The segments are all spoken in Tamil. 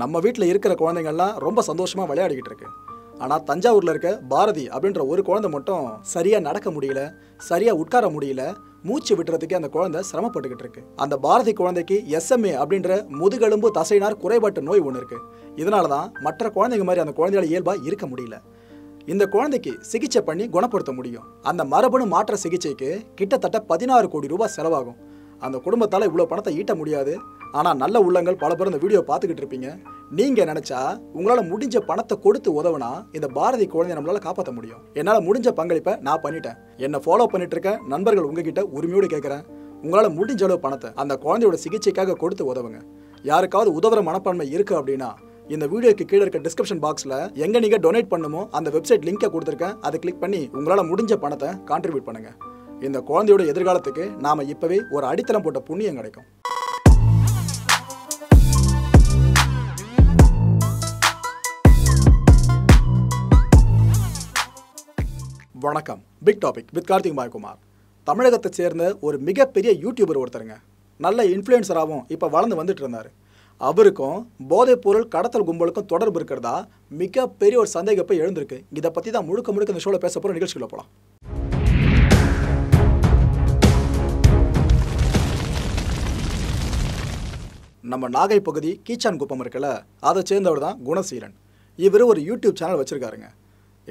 நம்ம வீட்டில் இருக்கிற குழந்தைங்கள்லாம் ரொம்ப சந்தோஷமாக விளையாடிக்கிட்டு இருக்கு. ஆனால் தஞ்சாவூரில் இருக்க பாரதி அப்படின்ற ஒரு குழந்தை மட்டும் சரியாக நடக்க முடியல சரியாக உட்கார முடியல மூச்சு விட்டுறதுக்கு அந்த குழந்தை சிரமப்பட்டுக்கிட்டு இருக்கு. அந்த பாரதி குழந்தைக்கு எஸ்எம்ஏ அப்படின்ற முதுகெலும்பு தசைனார் குறைபாட்டு நோய் ஒன்று இருக்கு. இதனால தான் மற்ற குழந்தைங்க மாதிரி அந்த குழந்தையால இயல்பாக இருக்க முடியல. இந்த குழந்தைக்கு சிகிச்சை பண்ணி குணப்படுத்த முடியும். அந்த மரபணு மாற்ற சிகிச்சைக்கு கிட்டத்தட்ட பதினாறு கோடி ரூபாய் செலவாகும். அந்த குடும்பத்தால் இவ்வளோ பணத்தை ஈட்ட முடியாது. ஆனால் நல்ல உள்ளங்கள் பல பேர் இந்த வீடியோ பார்த்துக்கிட்டு இருப்பீங்க. நீங்கள் நினச்சா உங்களால் முடிஞ்ச பணத்தை கொடுத்து உதவுனா இந்த பாரதி குழந்தைய நம்மளால் காப்பாற்ற முடியும். என்னால் முடிஞ்ச பங்களிப்பை நான் பண்ணிட்டேன். என்னை ஃபாலோ பண்ணிட்டு இருக்க நண்பர்கள் உங்ககிட்ட உரிமையோடு கேட்குறேன் உங்களால் முடிஞ்ச அளவு பணத்தை அந்த குழந்தையோட சிகிச்சைக்காக கொடுத்து உதவுங்க. யாருக்காவது உதவுற மனப்பான்மை இருக்குது அப்படின்னா இந்த வீடியோக்கு கீழே இருக்க டிஸ்கிரிப்ஷன் பாக்ஸில் எங்கே நீங்கள் டொனேட் பண்ணுமோ அந்த வெப்சைட் லிங்கை கொடுத்துருக்கேன். அதை கிளிக் பண்ணி உங்களால் முடிஞ்ச பணத்தை கான்ட்ரிபியூட் பண்ணுங்கள் இந்த குழந்தையோட எதிர்காலத்துக்கு நாம் இப்போவே ஒரு அடித்தளம் போட்ட புண்ணியம் கிடைக்கும். வணக்கம். பிக் டாபிக் வித் கார்த்திக் பாய்குமார் தமிழகத்தை சேர்ந்த ஒரு மிகப்பெரிய யூடியூபர் ஒருத்தருங்க. நல்ல இன்ஃப்ளூயன்சராகவும் இப்போ வளர்ந்து வந்துட்டு இருந்தார். அவருக்கும் போதைப் பொருள் கடத்தல் கும்பலுக்கும் தொடர்பு இருக்கிறதா மிகப்பெரிய ஒரு சந்தேகப்பை எழுந்திருக்கு. இதை பற்றி தான் முழுக்க முழுக்க இந்த ஷோவில் பேச போகிற நிகழ்ச்சிக்குள்ள போகலாம் நம்ம நாகை பகுதி கீச்சான் குப்பம் இருக்குல்ல அதை சேர்ந்தவர் தான் குணசீலன். இவர் ஒரு யூடியூப் சேனல் வச்சுருக்காருங்க.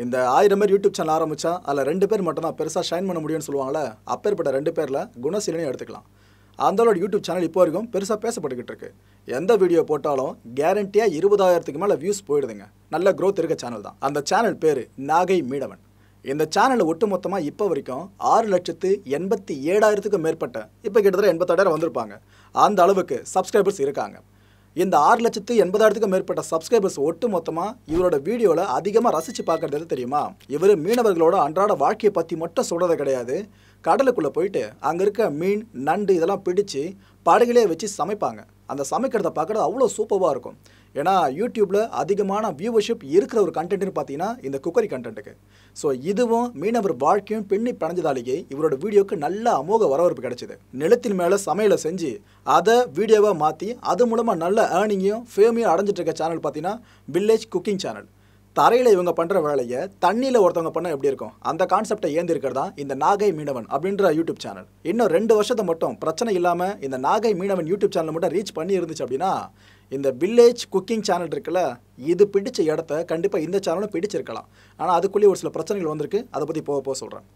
இந்த ஆயிரம் பேர் யூடியூப் சேனல் ஆரம்பித்தா அதில் ரெண்டு பேர் மட்டும் தான் பெருசாக ஷைன் பண்ண முடியும்னு சொல்லுவாங்களே அப்பேற்பட்ட ரெண்டு பேரில் குணசீலனையும் எடுத்துக்கலாம். அந்தளோட யூடியூப் சேனல் இப்போ வரைக்கும் பெருசாக பேசப்பட்டுக்கிட்டு இருக்கு. எந்த வீடியோ போட்டாலும் கேரண்டியாக இருபதாயிரத்துக்கு மேலே வியூஸ் போயிடுதுங்க. நல்ல க்ரோத் இருக்க சேனல் தான். அந்த சேனல் பேர் நாகை மீடவன். இந்த சேனலில் ஒட்டுமொத்தமாக இப்போ வரைக்கும் ஆறு லட்சத்து எண்பத்தி ஏழாயிரத்துக்கும் மேற்பட்ட இப்போ கிட்டத்தட்ட எண்பத்தாயிரம் வந்திருப்பாங்க. அந்த அளவுக்கு சப்ஸ்கிரைபர்ஸ் இருக்காங்க. இந்த ஆறு லட்சத்து எண்பதாயிரத்துக்கும் மேற்பட்ட சப்ஸ்கிரைபர்ஸ் ஒட்டு மொத்தமாக இவரோட வீடியோவில் அதிகமாக ரசித்து பார்க்கறது எது தெரியுமா? இவர் மீனவர்களோட அன்றாட வாழ்க்கையை பற்றி மட்டும் சொல்கிறது கிடையாது. கடலுக்குள்ளே போயிட்டு அங்கே இருக்க மீன் நண்டு இதெல்லாம் பிடிச்சு படகுலேயே வச்சு சமைப்பாங்க. அந்த சமைக்கிறத பார்க்குறது அவ்வளோ சூப்பராக இருக்கும். ஏன்னா யூடியூப்பில் அதிகமான வியூவர்ஷிப் இருக்கிற ஒரு கண்டென்ட்னு பார்த்தீங்கன்னா இந்த குக்கரி கண்டென்ட்டுக்கு ஸோ இதுவும் மீனவர் வாழ்க்கையும் பின்னி பிணைஞ்சதாலேயே இவரோட வீடியோவுக்கு நல்ல அமோக வரவேற்பு கிடைச்சிது. நிலத்தின் மேலே சமையலை செஞ்சு அதை வீடியோவாக மாற்றி அது மூலமாக நல்ல ஏர்னிங்கையும் ஃபேமையும் அடைஞ்சிட்டு இருக்க சேனல் பார்த்தீங்கன்னா வில்லேஜ் குக்கிங் சேனல் தரையில் இவங்க பண்ணுற வேலையை தண்ணியில் ஒருத்தவங்க பண்ண எப்படி இருக்கும்? அந்த கான்செப்டை ஏந்திருக்கிறதா இந்த நாகை மீனவன் அப்படின்ற யூடியூப் சேனல் இன்னும் ரெண்டு வருஷத்தை மட்டும் பிரச்சனை இல்லாமல் இந்த நாகை மீனவன் யூடியூப் சேனல் மட்டும் ரீச் பண்ணி இருந்துச்சு அப்படின்னா இந்த வில்லேஜ் குக்கிங் சேனல் இருக்குல்ல இது பிடிச்ச இடத்த கண்டிப்பாக இந்த சேனலும் பிடிச்சிருக்கலாம். ஆனால் அதுக்குள்ளேயே ஒரு சில பிரச்சனைகள் வந்திருக்கு. அதை பற்றி போக போக சொல்கிறேன்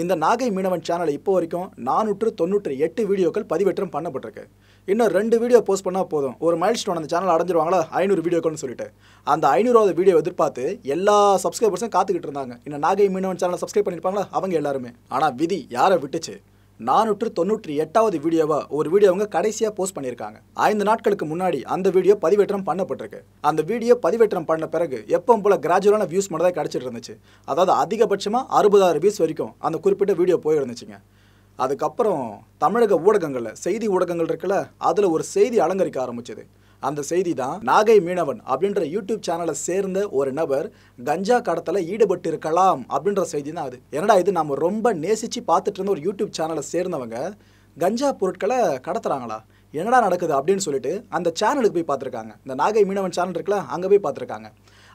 இந்த நாகை மீனவன் சேனலை இப்போ வரைக்கும் நானூற்று தொண்ணூற்றி எட்டு வீடியோக்கள் பதிவேற்றம் பண்ணப்பட்டிருக்கு. இன்னும் ரெண்டு வீடியோ போஸ்ட் பண்ணால் போதும். ஒரு மைல் ஸ்டோன் அந்த சேனல் அடைஞ்சிருவாங்களா? ஐநூறு வீடியோக்கள்னு சொல்லிட்டு. அந்த ஐநூறாவது வீடியோ எதிர்பார்த்து எல்லா சப்ஸ்கிரைபர்ஸும் காத்துக்கிட்டு இருந்தாங்க. இன்னும் நாகை மீனவன் சேனலை சப்ஸ்கிரைப் பண்ணியிருப்பாங்களா அவங்க எல்லாருமே. ஆனால் விதி யாரை விட்டுச்சு? நானூற்று தொண்ணூற்றி எட்டாவது வீடியோவை ஒரு வீடியோ அவங்க கடைசியாக போஸ்ட் பண்ணியிருக்காங்க. ஐந்து நாட்களுக்கு முன்னாடி அந்த வீடியோ பதிவேற்றம் பண்ணப்பட்டிருக்கு. அந்த வீடியோ பதிவேற்றம் பண்ண பிறகு எப்பவும் போல கிராஜுவலான வியூஸ் மட்டும் தான் கிடச்சிட்டு இருந்துச்சு. அதாவது அதிகபட்சமாக அறுபதாயிரம் வியூஸ் வரைக்கும் அந்த குறிப்பிட்ட வீடியோ போயிருந்துச்சுங்க. அதுக்கப்புறம் தமிழக ஊடகங்களில் செய்தி ஊடகங்கள் இருக்குல்ல அதில் ஒரு செய்தி அலங்கரிக்க ஆரம்பிச்சது. அந்த செய்தி தான் நாகை மீனவன் அப்படின்ற யூடியூப் சேனலை சேர்ந்த ஒரு நபர் கஞ்சா கடத்தில் ஈடுபட்டு இருக்கலாம் அப்படின்ற செய்தி தான் அது. என்னடா இது நம்ம ரொம்ப நேசித்து பார்த்துட்டு இருந்த ஒரு யூடியூப் சேனலை சேர்ந்தவங்க கஞ்சா பொருட்களை கடத்துறாங்களா? என்னடா நடக்குது அப்படின்னு சொல்லிட்டு அந்த சேனலுக்கு போய் பார்த்துருக்காங்க. இந்த நாகை மீனவன் சேனல் இருக்குல்ல அங்கே போய் பார்த்துருக்காங்க.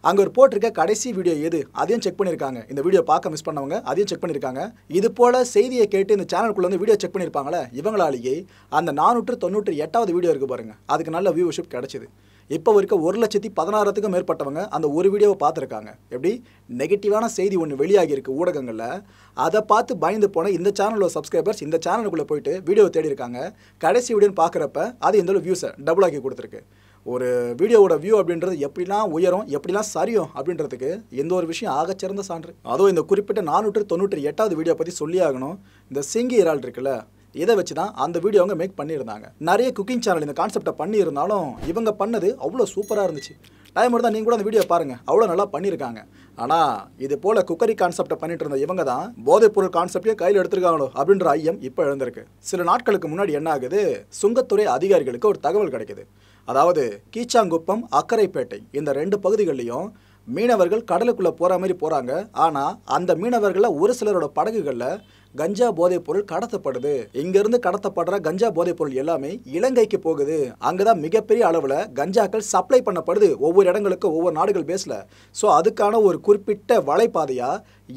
அங்கே ஒரு போட்டிருக்க கடைசி வீடியோ எது? அதையும் செக் பண்ணியிருக்காங்க இந்த வீடியோ பார்க்க மிஸ் பண்ணவங்க அதையும் செக் பண்ணியிருக்காங்க இது போல் செய்தியை கேட்டு இந்த சேனலுக்குள்ளே வந்து வீடியோ செக் பண்ணியிருப்பாங்களே இவங்களாலேயே அந்த நானூற்று தொண்ணூற்றி எட்டாவது வீடியோ இருக்குது பாருங்கள் அதுக்கு நல்ல வியூவர்ஷிப் கிடைச்சிது. இப்போ வரைக்கும் ஒரு லட்சத்தி பதினாயிரத்துக்கும் மேற்பட்டவங்க அந்த ஒரு வீடியோவை பார்த்துருக்காங்க. எப்படி? நெகட்டிவான செய்தி ஒன்று வெளியாகியிருக்கு ஊடகங்களில். அதை பார்த்து பயந்து போன இந்த சேனலோட சப்ஸ்கிரைபர்ஸ் இந்த சேனலுக்குள்ளே போயிட்டு வீடியோ தேடி இருக்காங்க கடைசி வீடியோன்னு பார்க்குறப்ப அது இந்த வியூஸை டபுள் ஆக்கி கொடுத்துருக்கு. ஒரு வீடியோவோட வியூ அப்படின்றது எப்படிலாம் உயரும் எப்படிலாம் சரியும் அப்படின்றதுக்கு எந்த ஒரு விஷயம் ஆகச்சிறந்த சான்று. அதுவும் இந்த குறிப்பிட்ட நானூற்று தொண்ணூற்றி எட்டாவது வீடியோ பற்றி சொல்லி ஆகணும். இந்த சிங்கி இறால் இருக்குல்ல இதை வச்சு தான் அந்த வீடியோ அவங்க மேக் பண்ணியிருந்தாங்க. நிறைய குக்கிங் சேனல் இந்த கான்செப்டை பண்ணியிருந்தாலும் இவங்க பண்ணது அவ்வளோ சூப்பராக இருந்துச்சு. டைம் இருந்தால் நீங்கள் கூட அந்த வீடியோ பாருங்கள் அவ்வளோ நல்லா பண்ணியிருக்காங்க ஆனால் இது போல் குக்கரி கான்செப்டை பண்ணிட்டு இருந்த இவங்க தான் போதைப்பொருள் கான்செப்டே கையில் எடுத்திருக்காங்களோ அப்படின்ற ஐயம் இப்போ எழுந்திருக்கு. சில நாட்களுக்கு முன்னாடி என்ன ஆகுது? சுங்கத்துறை அதிகாரிகளுக்கு ஒரு தகவல் கிடைக்குது. அதாவது கீச்சாங்குப்பம் அக்கரைப்பேட்டை இந்த ரெண்டு பகுதிகளிலையும் மீனவர்கள் கடலுக்குள்ளே போகிற மாதிரி போகிறாங்க ஆனால் அந்த மீனவர்களில் ஒரு சிலரோட படகுகளில் கஞ்சா போதைப் பொருள் கடத்தப்படுது. இங்கிருந்து கடத்தப்படுற கஞ்சா போதைப் பொருள் எல்லாமே இலங்கைக்கு போகுது. அங்கதான் மிகப்பெரிய அளவில் கஞ்சாக்கள் சப்ளை பண்ணப்படுது. ஒவ்வொரு இடங்களுக்கு ஒவ்வொரு நாடுகள் பேசல ஸோ அதுக்கான ஒரு குறிப்பிட்ட வலைப்பாதையா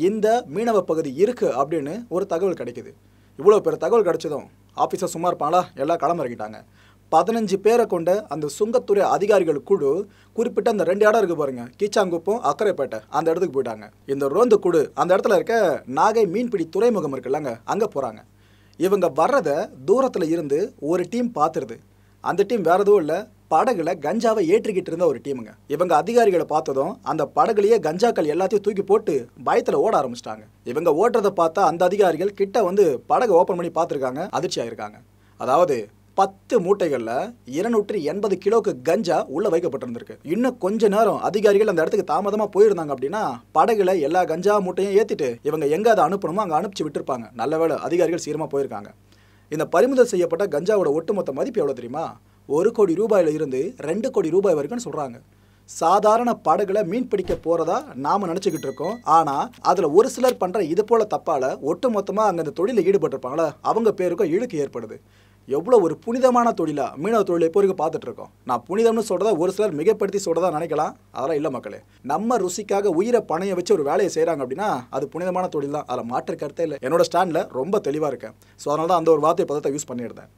இந்த மீனவ பகுதி இருக்கு அப்படின்னு ஒரு தகவல் கிடைக்குது. இவ்வளோ பேர் தகவல் கிடைச்சதும் ஆஃபீஸர் சும்மா இருப்பாங்களா? எல்லாம் களமிறக்கிட்டாங்க பதினஞ்சு பேரை கொண்ட அந்த சுங்கத்துறை அதிகாரிகள் குழு குறிப்பிட்ட அந்த ரெண்டு இடம் இருக்கு பாருங்க. கீச்சாங்குப்பம் அக்கரைப்பேட்டை. அந்த இடத்துக்கு போயிட்டாங்க. இந்த ரோந்து குழு அந்த இடத்துல இருக்க நாகை மீன்பிடி துறைமுகம் இருக்குல்லங்க. அங்கே போகிறாங்க இவங்க வர்றதை தூரத்தில் இருந்து ஒரு டீம் பார்த்துருது அந்த டீம் வேற எதுவும் இல்லை. படகுல கஞ்சாவை ஏற்றிக்கிட்டு இருந்த ஒரு டீமுங்க. இவங்க அதிகாரிகளை பார்த்ததும் அந்த படகுலையே கஞ்சாக்கள் எல்லாத்தையும் தூக்கி போட்டு பயத்தில் ஓட ஆரம்பிச்சிட்டாங்க. இவங்க ஓட்டுறதை பார்த்தா அந்த அதிகாரிகள் கிட்ட வந்து படகை ஓப்பன் பண்ணி பார்த்துருக்காங்க. அதிர்ச்சி ஆயிருக்காங்க அதாவது பத்து மூட்டைகளில் இருநூற்றி எண்பது கிலோக்கு கஞ்சா உள்ள வைக்கப்பட்டிருந்திருக்கு. இன்னும் கொஞ்ச நேரம் அதிகாரிகள் அந்த இடத்துக்கு தாமதமாக போயிருந்தாங்க அப்படின்னா படகுல எல்லா கஞ்சா மூட்டையும் ஏற்றிட்டு இவங்க எங்கே அதை அனுப்பணுமோ அங்கே அனுப்பிச்சு விட்டுருப்பாங்க. நல்ல வேளை அதிகாரிகள் சீரமாக போயிருக்காங்க. இந்த பறிமுதல் செய்யப்பட்ட கஞ்சாவோட ஒட்டுமொத்த மதிப்பு எவ்வளோ தெரியுமா? ஒரு கோடி ரூபாயில இருந்து ரெண்டு கோடி ரூபாய் வரைக்கும்னு சொல்கிறாங்க சாதாரண படகுல மீன் பிடிக்க போகிறதா நாம் நினச்சிக்கிட்டு இருக்கோம். ஆனால் அதில் ஒரு சிலர் பண்ணுற இது போல தப்பால் ஒட்டு மொத்தமாக அங்கே அந்த தொழிலில் ஈடுபட்டிருப்பாங்களே அவங்க பேருக்கும் இழுக்கு ஏற்படுது. எவ்வளோ ஒரு புனிதமான தொழிலாக மீனவ தொழிலை இப்போ வரைக்கும் பார்த்துட்ருக்கோம். நான் புனிதம்னு சொல்கிறத ஒரு சிலர் மிகப்படுத்தி சொல்கிறதா நினைக்கலாம். அதெல்லாம் இல்லை மக்களே. நம்ம ருசிக்காக உயிரை பணையை வச்சு ஒரு வேலையை செய்கிறாங்க அப்படின்னா அது புனிதமான தொழில் தான். அதில் மாற்று கருத்தே இல்லை. என்னோட ஸ்டாண்டில் ரொம்ப தெளிவாக இருக்கேன். ஸோ அதனால தான் அந்த ஒரு வார்த்தை பதத்தை யூஸ் பண்ணியிருந்தேன்.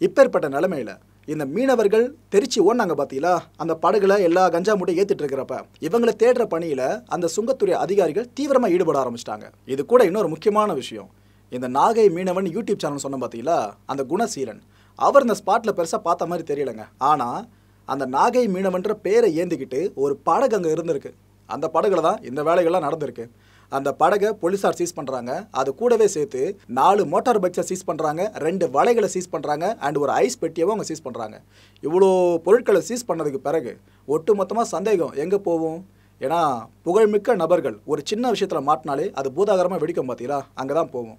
இப்பேற்பட்ட நிலைமையில் இந்த மீனவர்கள் தெரிச்சு ஓடினாங்க பார்த்தீங்களா அந்த படகுல எல்லா கஞ்சா மூட்டை ஏற்றிட்டு இருக்கிறப்ப இவங்களை தேடுற பணியில் அந்த சுங்கத்துறை அதிகாரிகள் தீவிரமாக ஈடுபட ஆரம்பிச்சிட்டாங்க. இது கூட இன்னொரு முக்கியமான விஷயம். இந்த நாகை மீனவன் யூடியூப் சேனல் சொன்ன பார்த்தீங்களா அந்த குணசீலன். அவர் இந்த ஸ்பாட்டில் பெருசாக பார்த்த மாதிரி தெரியலங்க. ஆனால் அந்த நாகை மீனவன்ற பேரை ஏந்திக்கிட்டு ஒரு படகு அங்கே இருந்திருக்கு. அந்த படகுல தான் இந்த வேலைகள்லாம் நடந்திருக்கு. அந்த படகை போலீஸார் சீஸ் பண்ணுறாங்க அது கூடவே சேர்த்து நாலு மோட்டார் பைக்ஸை சீஸ் பண்ணுறாங்க ரெண்டு வலைகளை சீஸ் பண்ணுறாங்க அண்ட் ஒரு ஐஸ் பெட்டியவும் அவங்க சீஸ் பண்ணுறாங்க இவ்வளோ பொருட்களை சீஸ் பண்ணதுக்கு பிறகு ஒட்டு மொத்தமாக சந்தேகம். எங்கே போகும் ஏன்னா புகழ்மிக்க நபர்கள். ஒரு சின்ன விஷயத்தில் மாட்டினாலே அது பூதாகரமாக வெடிக்கும் பார்த்தீங்களா அங்கே தான் போகும்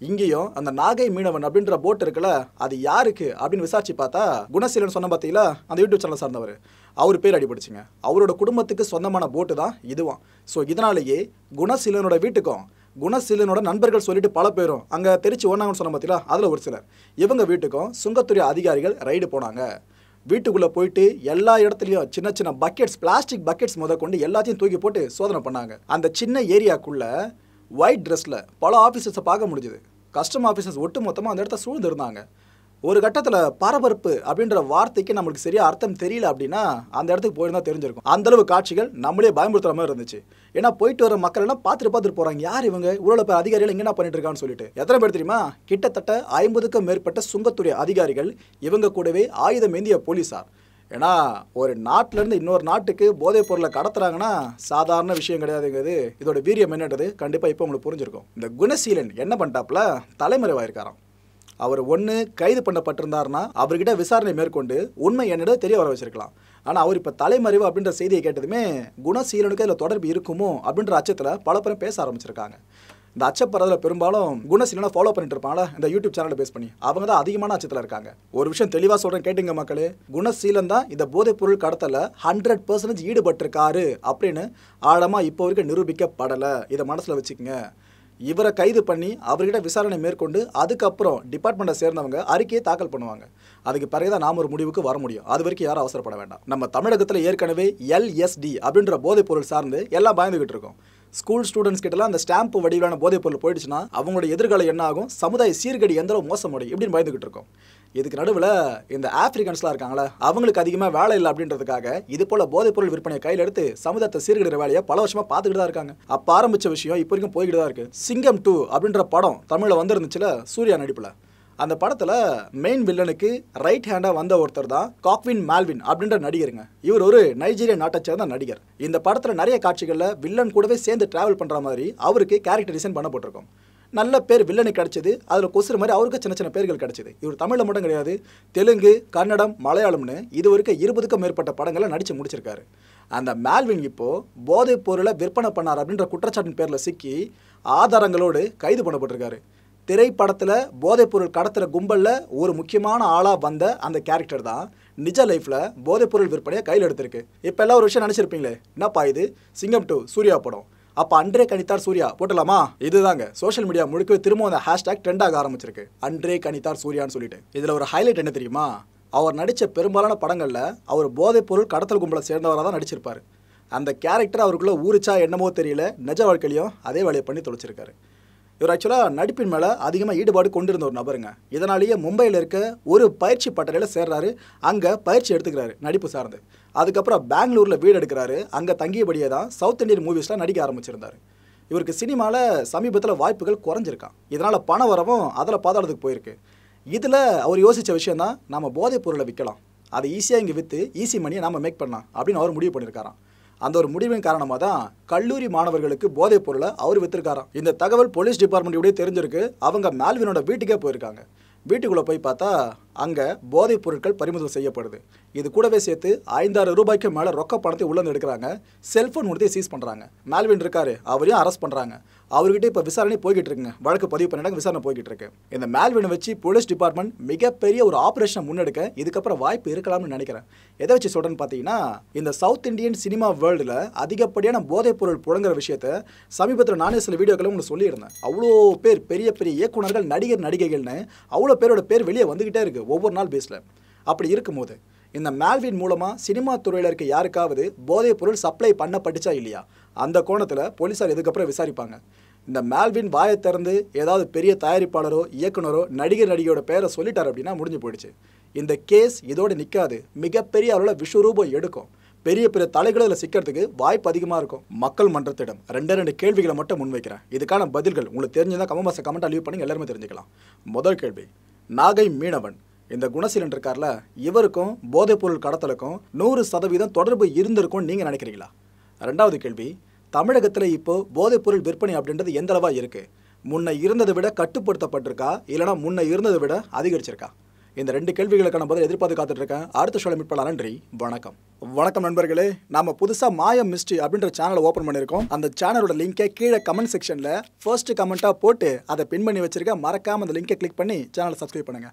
இங்கேயும் அந்த நாகை மீனவன் அப்படின்ற போட் இருக்குல்ல அது யாருக்கு அப்படின்னு விசாரிச்சு பார்த்தா குணசீலன் சொன்ன பார்த்தீங்களா அந்த யூடியூப் சேனல் சார்ந்தவர். அவர் பேர் அடிபடிச்சுங்க அவரோட குடும்பத்துக்கு சொந்தமான போட்டு தான் இதுவும். ஸோ இதனாலேயே குணசீலனோட வீட்டுக்கும் குணசீலனோட நண்பர்கள் சொல்லிட்டு பல பேரும் அங்கே தெரிச்சு ஓனாங்கன்னு சொன்ன பார்த்தீங்களா அதில் ஒரு சிலர். இவங்க வீட்டுக்கும் சுங்கத்துறை அதிகாரிகள் ரைடு போனாங்க. வீட்டுக்குள்ளே போயிட்டு எல்லா இடத்துலையும் சின்ன சின்ன பக்கெட்ஸ் பிளாஸ்டிக் பக்கெட்ஸ் முத கொண்டு எல்லாத்தையும் தூக்கி போட்டு சோதனை பண்ணாங்க. அந்த சின்ன ஏரியாக்குள்ளே ஒயிட் ட்ரெஸ்ஸில் பல ஆஃபீஸர்ஸை பார்க்க முடிஞ்சுது. கஸ்டம் ஆஃபீஸர்ஸ் ஒட்டு மொத்தமாக அந்த இடத்த சூழ்ந்துருந்தாங்க ஒரு கட்டத்தில் பரபரப்பு அப்படின்ற வார்த்தைக்கு நம்மளுக்கு சரியா அர்த்தம் தெரியல அப்படின்னா அந்த இடத்துக்கு போயிருந்தா தெரிஞ்சிருக்கும். அந்த அளவு காட்சிகள் நம்மளே பயமுறுத்துற மாதிரி இருந்துச்சு. ஏன்னா போயிட்டு வர மக்கள் எல்லாம் பார்த்துட்டு பார்த்துட்டு போகிறாங்க யார் இவங்க? இவ்வளோ பேர் அதிகாரிகள் என்ன பண்ணிட்டு இருக்கான்னு சொல்லிட்டு. எத்தனை பேர் தெரியுமா? கிட்டத்தட்ட ஐம்பதுக்கும் மேற்பட்ட சுங்கத்துறை அதிகாரிகள் இவங்க கூடவே ஆயுதம் ஏந்திய போலீஸார். ஏன்னா ஒரு நாட்டிலேருந்து இன்னொரு நாட்டுக்கு போதைப் பொருளை கடத்துறாங்கன்னா சாதாரண விஷயம் கிடையாதுங்கிறது இதோட வீரியம் என்னன்றது கண்டிப்பாக இப்போ உங்களுக்கு புரிஞ்சிருக்கும். இந்த குணசீலன் என்ன பண்ணிட்டாப்புல? தலைமறைவாயிருக்காராம். அவர் ஒன்று கைது பண்ணப்பட்டிருந்தாருன்னா அவர்கிட்ட விசாரணை மேற்கொண்டு உண்மை என்னடோ தெரிய வர வச்சிருக்கலாம். ஆனால் அவர் இப்போ தலைமறைவு அப்படின்ற செய்தியை கேட்டதுமே குணசீலனுக்கு அதில் தொடர்பு இருக்குமோ அப்படின்ற அச்சத்தில் பல பேரும் பேச ஆரம்பிச்சிருக்காங்க. இந்த அச்சப்படுறதுல பெரும்பாலும் குணசீலனை ஃபாலோ பண்ணிட்டு இருப்பாங்களா இந்த யூடியூப் சேனலை பேஸ் பண்ணி. அவங்க தான் அதிகமான அச்சத்தில் இருக்காங்க. ஒரு விஷயம் தெளிவாக சொல்கிறேன் கேட்டுங்க மக்களே. குணசீலன் தான் இந்த போதைப் பொருள் கடத்தல ஹண்ட்ரட் பர்சன்டேஜ் ஈடுபட்டிருக்காரு அப்படின்னு ஆழமாக இப்போ வரைக்கும் நிரூபிக்கப்படலை. இதை மனசில் வச்சுக்கோங்க. இவரை கைது பண்ணி அவர்கிட்ட விசாரணை மேற்கொண்டு அதுக்கப்புறம் டிபார்ட்மெண்ட்டை சேர்ந்தவங்க அறிக்கையை தாக்கல் பண்ணுவாங்க. அதுக்கு பிறகு தான் நாம் ஒரு முடிவுக்கு வர முடியும். அது வரைக்கும் யாரும் அவசரப்பட வேண்டாம். நம்ம தமிழகத்தில் ஏற்கனவே எல்எஸ்டி அப்படின்ற போதைப் பொருள் சார்ந்து எல்லாம் பயந்துகிட்டு இருக்கோம். ஸ்கூல் ஸ்டூடெண்ட்ஸ் கிட்டலாம் அந்த ஸ்டாம்ப் வடிவிலான போதைப் பொருள் போயிடுச்சுன்னா அவங்களோட எதிர்காலம் என்ன ஆகும்? சமுதாய சீர்கடி எந்த அளவு மோசமடையும்? இப்படின்னு பயந்துகிட்டு இருக்கோம். இதுக்கு நடுவில் இந்த ஆப்பிரிக்கன்ஸ்லாம் இருக்காங்களே அவங்களுக்கு அதிகமாக வேலை இல்லை அப்படின்றதுக்காக இது போல போதைப் பொருள் விற்பனையை கையில் எடுத்து சமுதாயத்தை சீர்கிடுற வேலையை பல வருஷமாக பார்த்துக்கிட்டு தான் இருக்காங்க. அப்போ ஆரம்பிச்ச விஷயம் இப்போ வரைக்கும் போய்கிட்டு தான் இருக்கு. சிங்கம் டூ அப்படின்ற படம் தமிழில் வந்திருந்துச்சுல சூர்யா நடிப்பில். அந்த படத்தில் மெயின் வில்லனுக்கு ரைட் ஹேண்டாக வந்த ஒருத்தர் தான் காக்வின் மால்வின் அப்படின்ற நடிகருங்க. இவர் ஒரு நைஜீரிய நாட்டை சேர்ந்த நடிகர். இந்த படத்தில் நிறைய காட்சிகளில் வில்லன் கூடவே சேர்ந்து டிராவல் பண்ணுற மாதிரி அவருக்கு கேரக்டர் டிசைன் பண்ணப்பட்டிருக்கும் நல்ல பேர் வில்லனுக்கு கிடச்சிது. அதில் கொசுறு மாதிரி அவருக்கு சின்ன சின்ன பேர்கள் கிடச்சிது. இவர் தமிழில் மட்டும் கிடையாது தெலுங்கு கன்னடம் மலையாளம்னு இது வரைக்கும் இருபதுக்கும் மேற்பட்ட படங்களை நடித்து முடிச்சிருக்காரு. அந்த மேல்வின் இப்போது போதைப் பொருளை விற்பனை பண்ணார் அப்படின்ற குற்றச்சாட்டின் பேரில் சிக்கி ஆதாரங்களோடு கைது பண்ணப்பட்டிருக்காரு. திரைப்படத்தில் போதைப்பொருள் கடத்துகிற கும்பலில் ஒரு முக்கியமான ஆளாக வந்த அந்த கேரக்டர் தான் நிஜ லைஃப்பில் போதைப்பொருள் விற்பனையை கையில் எடுத்திருக்கு. இப்போ எல்லாம் ஒரு விஷயம் நினச்சிருப்பீங்களே என்னப்பா இது? சிங்கம் டூ சூர்யா படம். அப்போ அன்றே கணித்தார் சூர்யா போட்டலாமா இதுதாங்க சோஷியல் மீடியா முழுக்க திரும்ப அந்த ஹேஷ்டாக் ட்ரெண்ட் ஆக ஆரம்பிச்சிருக்கு. அன்றே கணித்தார் சூர்யான்னு சொல்லிட்டு. இதில் ஒரு ஹைலைட் என்ன தெரியுமா? அவர் நடித்த பெரும்பாலான படங்களில் அவர் போதைப்பொருள் கடத்தல் கும்பலை சேர்ந்தவராக தான் நடிச்சிருப்பார். அந்த கேரக்டர் அவருக்குள்ளே ஊறிச்சா என்னமோ தெரியல நிஜ வாழ்க்கையிலையும் அதே வேலையை பண்ணி தொலைச்சிருக்காரு. இவர் ஆக்சுவலாக நடிப்பின் மேலே அதிகமாக ஈடுபாடு கொண்டிருந்த ஒரு நபருங்க. இதனாலேயே மும்பையில் இருக்க ஒரு பயிற்சி பட்டறையில் சேர்றாரு. அங்கே பயிற்சி எடுத்துக்கிறாரு நடிப்பு சார்ந்து. அதுக்கப்புறம் பெங்களூரில் வீடு எடுக்கிறாரு. அங்கே தங்கியபடியே தான் சவுத் இந்தியன் மூவிஸ்லாம் நடிக்க ஆரம்பிச்சிருந்தார். இவருக்கு சினிமாவில் சமீபத்தில் வாய்ப்புகள் குறைஞ்சிருக்கான் இதனால் பண வரவும் அதில் பாதாளத்துக்கு போயிருக்கு. இதில் அவர் யோசித்த விஷயம் தான் நம்ம போதைப் பொருளை விற்கலாம் அதை ஈஸியாக இங்கே விற்று ஈஸி மணியை நம்ம மேக் பண்ணலாம் அப்படின்னு அவர் முடிவு பண்ணியிருக்காராம் அந்த ஒரு முடிவின் காரணமாக தான் கல்லூரி மாணவர்களுக்கு போதைப் பொருளை அவர் வித்திருக்காராம். இந்த தகவல் போலீஸ் டிபார்ட்மெண்ட் தெரிஞ்சிருக்கு. அவங்க மேல்வினோட வீட்டுக்கே போயிருக்காங்க. வீட்டுக்குள்ளே போய் பார்த்தா அங்கே போதைப் பொருட்கள் பறிமுதல் செய்யப்படுது. இது கூடவே சேர்த்து ஐந்தாயிரம் ரூபாய்க்கு மேலே ரொக்க பணத்தை உள்ளே எடுக்கிறாங்க. செல்ஃபோன் ஒன்றத்தை சீஸ் பண்ணுறாங்க மேல்வின் இருக்காரு. அவரையும் அரெஸ்ட் பண்ணுறாங்க அவர்கிட்ட இப்போ விசாரணை போய்கிட்டு இருக்குங்க வழக்கு பதிவு பண்ணிட்டாங்க விசாரணை போய்கிட்டு இருக்கு இந்த மேல்வினை வச்சு போலீஸ் டிபார்ட்மெண்ட் மிகப்பெரிய ஒரு ஆபரேஷனை முன்னெடுக்க இதுக்கப்புறம் வாய்ப்பு இருக்கலாம்னு நினைக்கிறேன். எதை வச்சு சொல்கிறேன்னு பார்த்தீங்கன்னா இந்த சவுத் இந்தியன் சினிமா வேர்ல்டில் அதிகப்படியான போதைப் பொருள் புழங்குற விஷயத்த சமீபத்தில் நானே சில வீடியோக்களை உங்களுக்கு சொல்லியிருந்தேன். அவ்வளோ பேர் பெரிய பெரிய இயக்குனர்கள் நடிகர் நடிகைகள்னு அவ்வளோ பேரோட பேர் வெளியே வந்துக்கிட்டே இருக்குது ஒவ்வொரு நாள் பேஸில் அப்படி இருக்கும்போது இந்த மேல்வின் மூலமாக சினிமா துறையில் இருக்க யாருக்காவது போதைப் பொருள் சப்ளை பண்ணப்பட்டுச்சா இல்லையா? அந்த கோணத்தில் போலீஸார் இதுக்கப்புறம் விசாரிப்பாங்க. இந்த மேல்வின் வாயை திறந்து ஏதாவது பெரிய தயாரிப்பாளரோ இயக்குனரோ நடிகர் நடிகையோட பேரை சொல்லிட்டார் அப்படின்னா முடிஞ்சு போயிடுச்சு. இந்த கேஸ் இதோடு நிற்காது மிகப்பெரிய அளவில் விஸ்வரூபம் எடுக்கும். பெரிய பெரிய தலைகளில் சிக்கிறதுக்கு வாய்ப்பு அதிகமாக இருக்கும். மக்கள் மன்றத்திடம் ரெண்டு ரெண்டு கேள்விகளை மட்டும் முன்வைக்கிறேன். இதுக்கான பதில்கள் உங்களுக்கு தெரிஞ்சதா கமெண்ட் கமெண்ட் அழிவு பண்ணி எல்லாருமே தெரிஞ்சுக்கலாம். முதல் கேள்வி நாகை மீனவன் இந்த குணசீலன் இருக்கார்ல இவருக்கும் போதைப்பொருள் கடத்தலுக்கும் நூறு சதவீதம் தொடர்பு இருந்திருக்கும்னு நீங்கள் நினைக்கிறீங்களா? ரெண்டாவது கேள்வி தமிழகத்தில் இப்போ போதைப்பொருள் விற்பனை அப்படின்றது எந்த அளவா இருக்கு? முன்ன இருந்ததை விட கட்டுப்படுத்தப்பட்டிருக்கா? இல்லைனா முன்ன இருந்ததை விட அதிகரிச்சிருக்கா? இந்த ரெண்டு கேள்விகளுக்கான பதில் எதிர்பார்த்து காத்துட்டு இருக்கேன் அடுத்த ஷோல மீட் பண்ணலாம். நன்றி. வணக்கம். வணக்கம் நண்பர்களே. நாம புதுசா மாயம் மிஸ்ட்ரி அப்படின்ற சேனலை ஓப்பன் பண்ணியிருக்கோம். அந்த சேனலோட லிங்கை கீழே கமெண்ட் செக்ஷன்ல ஃபர்ஸ்ட் கமெண்ட்டாக போட்டு அதை பின் பண்ணி வச்சிருக்க மறக்காம அந்த லிங்கை கிளிக் பண்ணி சேனலை சப்ஸ்கிரைப் பண்ணுங்க.